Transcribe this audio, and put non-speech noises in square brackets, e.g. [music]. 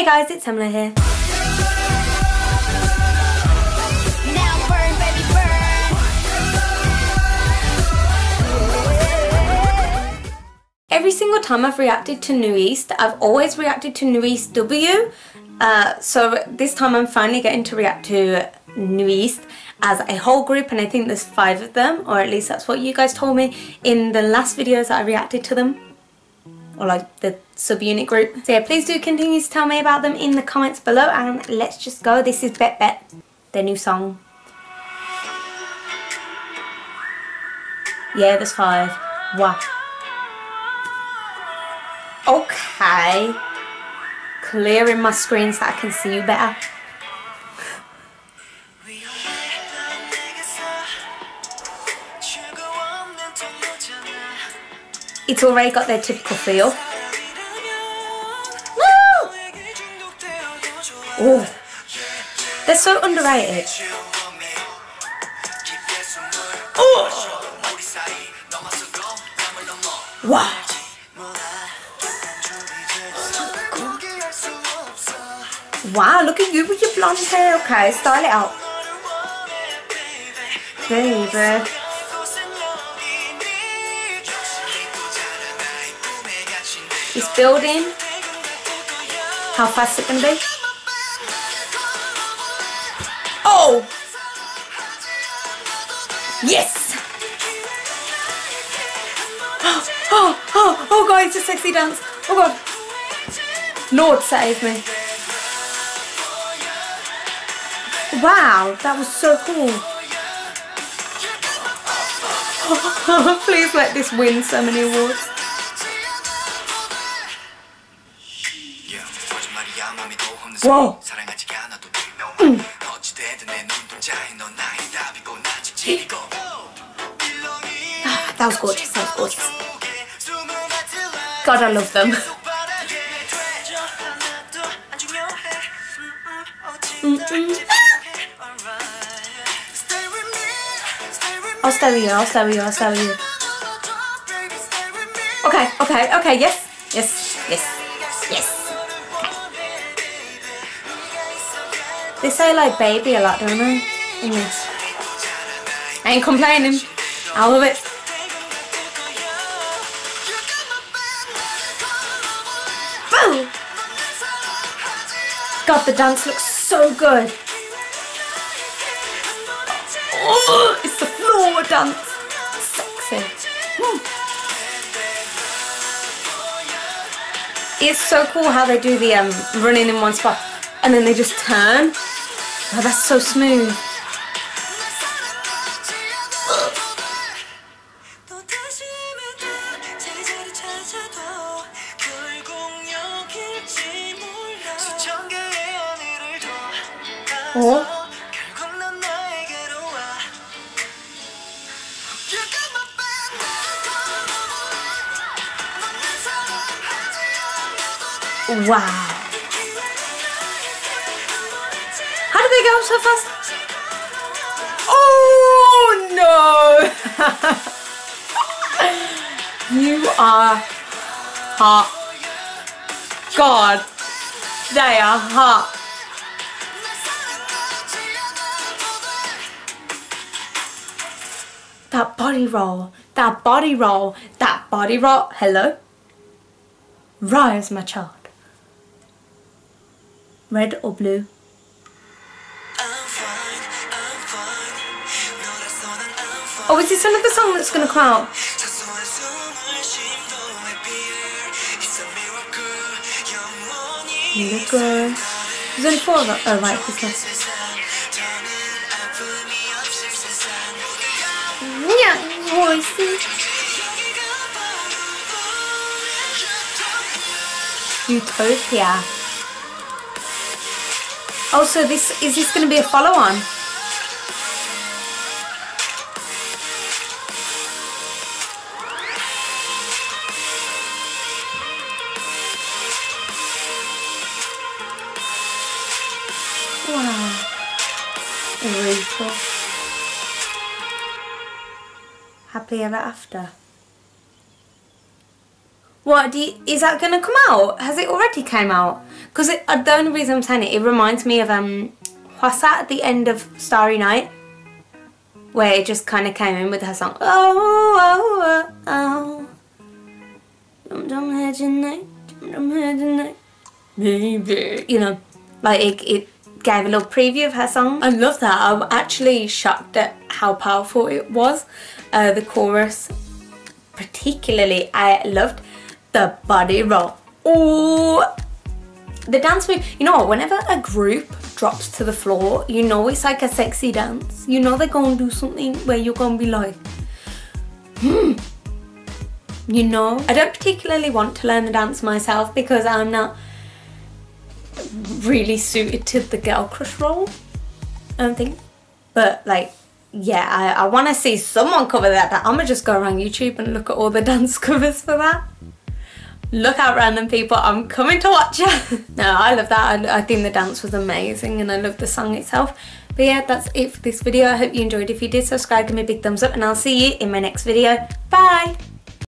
Hey guys, it's Emily here. Burn, baby, burn. Every single time I've reacted to NU'EST, I've always reacted to NU'EST W. Uh, so this time I'm finally getting to react to NU'EST as a whole group and I think there's five of them or at least that's what you guys told me in the last videos that I reacted to them or like the subunit group. So yeah, please do continue to tell me about them in the comments below and let's just go. This is Bet Bet, their new song. Yeah, there's five. Wow. Okay. Clearing my screen so I can see you better. It's already got their typical feel. Woo! Oh, they're so underrated. Oh! Wow. Wow, look at you with your blonde hair. Okay, style it out. Baby. It's building. How fast it gonna be? Oh! Yes! Oh, [gasps] Oh, oh, oh god, it's a sexy dance. Oh god. Lord save me. Wow, that was so cool. [laughs] Please let this win so many awards. 와. That was gorgeous, that was gorgeous. God, I love them. I'll stay with you, I'll stay with you, I'll stay with you. Okay, okay, okay, yes, yes, yes, yes. They say like baby a lot, don't they? Yes. I ain't complaining. I love it. Boom! God, the dance looks so good. Oh, it's the floor dance. Sexy. Hmm. It's so cool how they do the um, running in one spot and then they just turn. Oh, that's so smooth. Oh. Wow. They go so fast? Oh no! [laughs] you are hot. God, they are hot. That body roll, that body roll, that body roll. Hello? Rise, my child. Red or blue? Oh, is this another song that's going to come out? Good. There's only four of them. Oh, right, one. Yeah, voices. Utopia. Oh, so this is this going to be a follow-on? Happy ever after. What do you, is that gonna come out? Has it already came out? Because uh, the only reason I'm saying it, it reminds me of um, that at the end of Starry Night, where it just kind of came in with her song. Oh oh oh oh. Dum dum head tonight, dum dum head baby. You know, like it, it gave a little preview of her song. I love that. I'm actually shocked at how powerful it was. Uh, the chorus, particularly, I loved the body roll. Oh, the dance move. You know what? Whenever a group drops to the floor, you know it's like a sexy dance. You know they're gonna do something where you're gonna be like, hmm. You know, I don't particularly want to learn the dance myself because I'm not really suited to the girl crush role. I don't think. But like, yeah, I, I want to see someone cover that. I'm gonna just go around YouTube and look at all the [laughs] dance covers for that. Look out random people, I'm coming to watch you. [laughs] no, I love that. I, I think the dance was amazing and I love the song itself. But yeah, that's it for this video. I hope you enjoyed. If you did, subscribe, give me a big thumbs up and I'll see you in my next video. Bye!